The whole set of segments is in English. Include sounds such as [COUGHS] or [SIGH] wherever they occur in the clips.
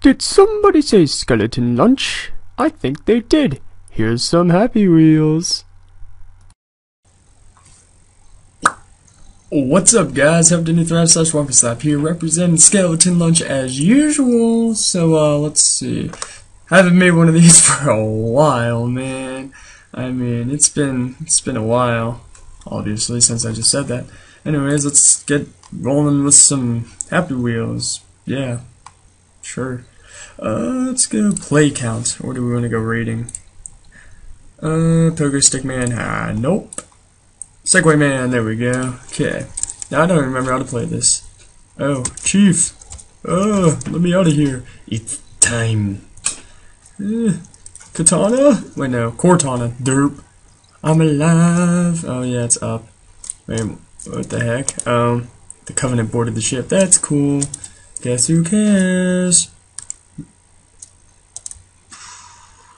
Did somebody say skeleton lunch? I think they did. Here's some Happy Wheels. What's up guys, Happy Thrive slash Waffle Slap here representing Skeleton Lunch as usual. So uh let's see. Haven't made one of these [LAUGHS] for a while, man. I mean it's been it's been a while, obviously, since I just said that. Anyways, let's get rolling with some Happy Wheels. Yeah. Sure. Uh let's go play count. Or do we want to go rating? Uh Pogo Stick Man, ah nope. Segway Man, there we go. Okay. Now I don't remember how to play this. Oh, Chief. Oh, let me out of here. It's time. Uh, katana? Wait, no. Cortana. Derp. I'm alive. Oh, yeah, it's up. Wait, what the heck? Um, the Covenant boarded the ship. That's cool. Guess who cares?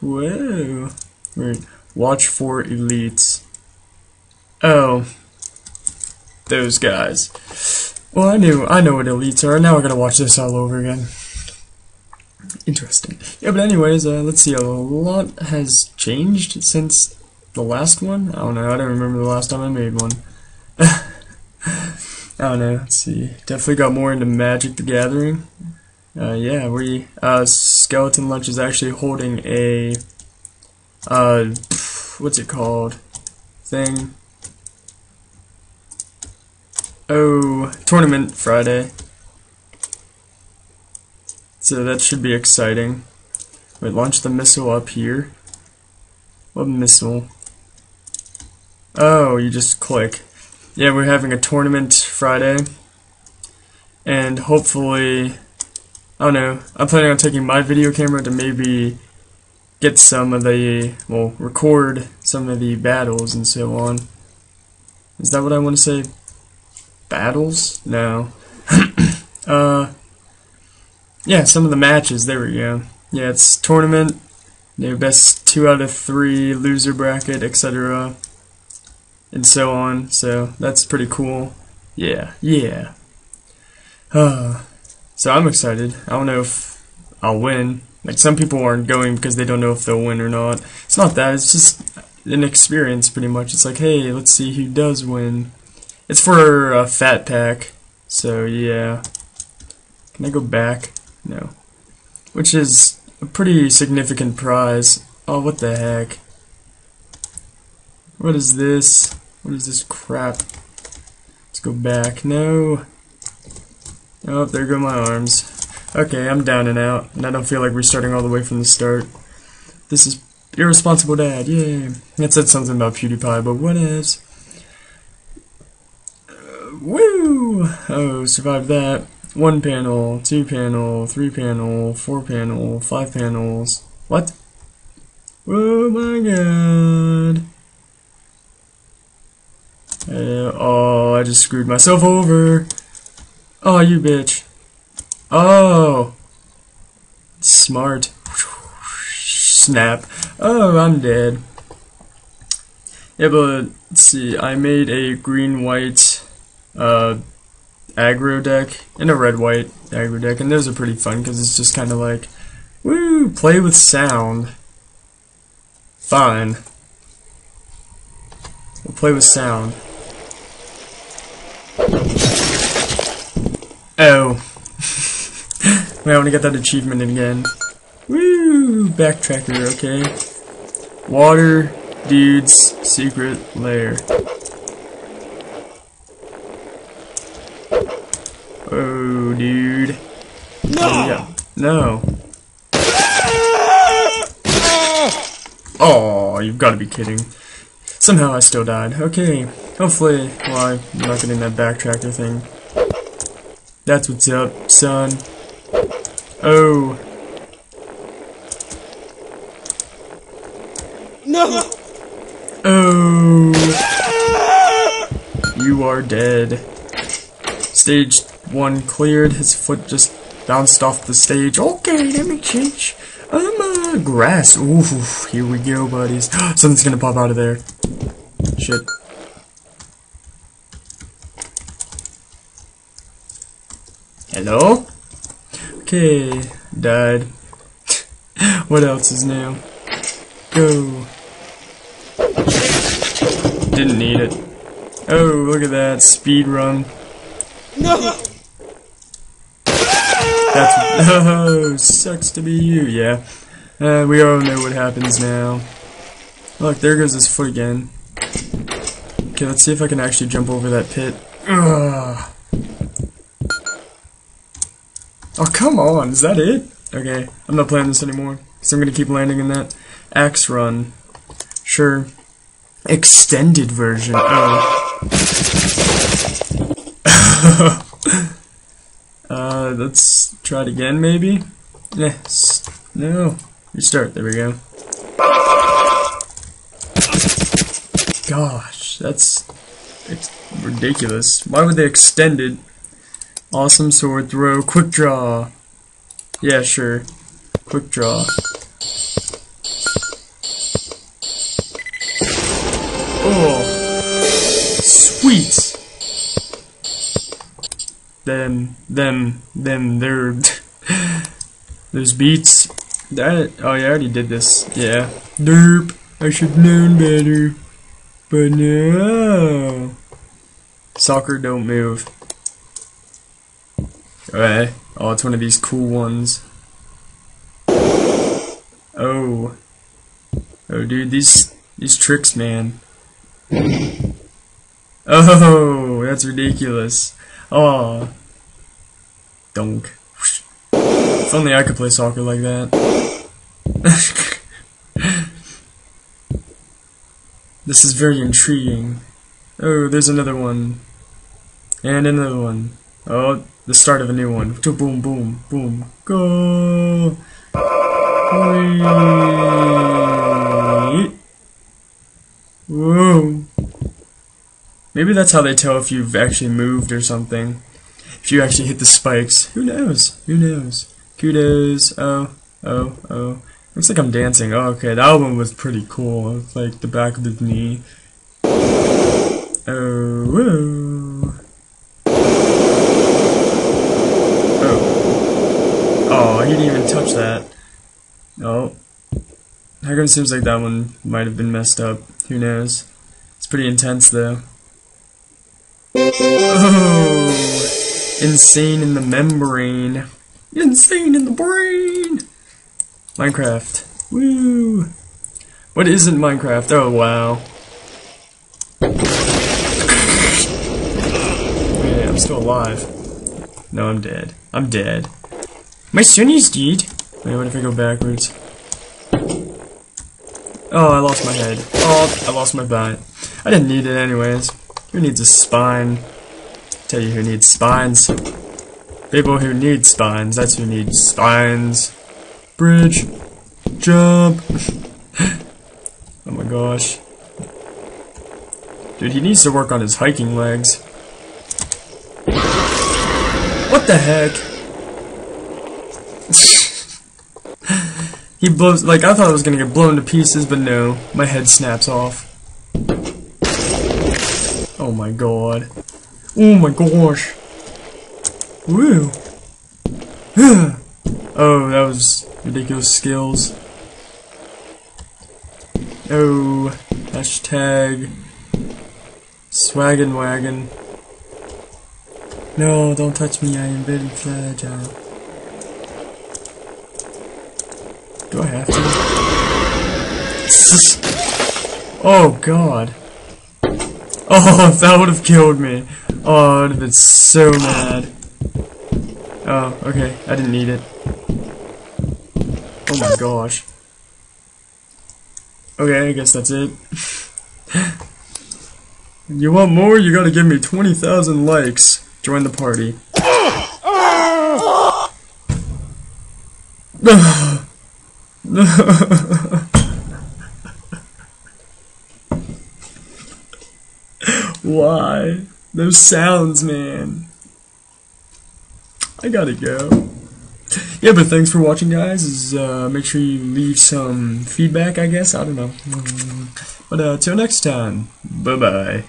Whoa. Wait. Watch for elites. Oh, those guys. Well, I knew I know what elites are. Now we're gonna watch this all over again. Interesting. Yeah, but anyways, uh, let's see. A lot has changed since the last one. I don't know. I don't remember the last time I made one. [LAUGHS] I don't know. Let's see. Definitely got more into Magic the Gathering. Uh, yeah, we uh, Skeleton Lunch is actually holding a uh, what's it called thing Oh, tournament Friday. So that should be exciting. Wait, launch the missile up here. What missile? Oh, you just click. Yeah, we're having a tournament Friday. And hopefully, I don't know, I'm planning on taking my video camera to maybe get some of the, well, record some of the battles and so on. Is that what I want to say? battles? No. [COUGHS] uh, yeah, some of the matches. There we go. Yeah, it's tournament. You best two out of three, loser bracket, etc. And so on. So that's pretty cool. Yeah, yeah. Uh, so I'm excited. I don't know if I'll win. Like some people aren't going because they don't know if they'll win or not. It's not that. It's just an experience, pretty much. It's like, hey, let's see who does win. It's for a fat pack, so yeah. Can I go back? No. Which is a pretty significant prize. Oh, what the heck? What is this? What is this crap? Let's go back. No. Oh, there go my arms. Okay, I'm down and out, and I don't feel like restarting all the way from the start. This is irresponsible dad, yay. It said something about PewDiePie, but what is? Uh, woo! Oh, survived that. One panel, two panel, three panel, four panel, five panels. What? Oh my god. Uh, oh, I just screwed myself over. Oh, you bitch. Oh. Smart. Snap. Oh, I'm dead. Yeah, but let's see. I made a green-white uh, aggro deck and a red-white aggro deck, and those are pretty fun because it's just kind of like, woo, play with sound. Fine. We'll play with sound. Oh. [LAUGHS] wait! I want to get that achievement again. Woo! Backtracker, okay. Water Dude's Secret Lair. Oh, dude. No! No. [LAUGHS] Oh, you've got to be kidding. Somehow I still died. Okay, hopefully, well, I'm not getting that backtracker thing. That's what's up, son. Oh. No! Oh. You are dead. Stage one cleared, his foot just bounced off the stage. Okay, let me change. Um, uh, grass. Ooh, here we go, buddies. [GASPS] Something's gonna pop out of there. Shit. Hello? Okay, died. [LAUGHS] what else is new? Go. Didn't need it. Oh, look at that speed run. No! That's oh, sucks to be you. Yeah, uh, we all know what happens now. Look, there goes his foot again. Okay, let's see if I can actually jump over that pit. Ugh. Oh, come on. Is that it? Okay, I'm not playing this anymore. So I'm gonna keep landing in that. Axe run. Sure. Extended version. Oh. [LAUGHS] uh, let's try it again, maybe? Yes. No. Restart. There we go. Gosh, that's it's ridiculous. Why would they extend it? Awesome sword throw, quick draw. Yeah, sure. Quick draw. Oh, sweet. Them, them, them. There, [LAUGHS] those beats. That. Oh, yeah, I already did this. Yeah. Derp. I should known better. But no. Soccer don't move. Alright. Oh, it's one of these cool ones. Oh. Oh, dude, these these tricks, man. Oh, that's ridiculous. Oh. Donk. If only I could play soccer like that. [LAUGHS] this is very intriguing. Oh, there's another one. And another one. Oh, the start of a new one. Boom, boom, boom. Go! Whoa. Maybe that's how they tell if you've actually moved or something. If you actually hit the spikes. Who knows? Who knows? Kudos. Oh, oh, oh. Looks like I'm dancing. Oh, okay. That album was pretty cool. It's like the back of the knee. Oh, whoa. Oh. Oh, he didn't even touch that. Oh. How it seems like that one might have been messed up? Who knows? It's pretty intense though. Oh! Insane in the membrane. Insane in the brain! Minecraft. Woo! What isn't Minecraft? Oh, wow. Okay, I'm still alive. No, I'm dead. I'm dead. My Sonny's dead. Wait, what if I go backwards? Oh, I lost my head. Oh, I lost my bite. I didn't need it anyways. Who needs a spine? Tell you who needs spines. People who need spines, that's who needs spines. Bridge. Jump. [LAUGHS] oh my gosh. Dude, he needs to work on his hiking legs. What the heck? He blows, like, I thought I was gonna get blown to pieces, but no. My head snaps off. Oh my god. Oh my gosh. Woo. [SIGHS] oh, that was ridiculous skills. Oh, hashtag swaggin' wagon. No, don't touch me, I am very fragile. Do I have to? oh god. Oh, that would have killed me. Oh, I would have been so mad. Oh, okay. I didn't need it. Oh my gosh. Okay, I guess that's it. you want more? You gotta give me 20,000 likes. Join the party. [LAUGHS] Why? Those sounds, man. I gotta go. Yeah, but thanks for watching, guys. Is, uh, make sure you leave some feedback, I guess. I don't know. But uh, till next time, bye-bye.